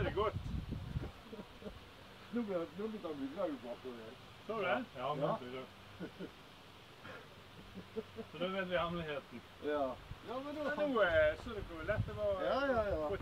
lukter det godt. Nå blir han mugler jo bakpå deg. Så du det? Ja, han ja. mugler. Så da vet vi hemmeligheten. Ja. ja men nå, eh, så dere hvor lett det var å få